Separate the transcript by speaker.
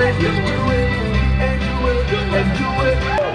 Speaker 1: it, and do it, and do it, and do it.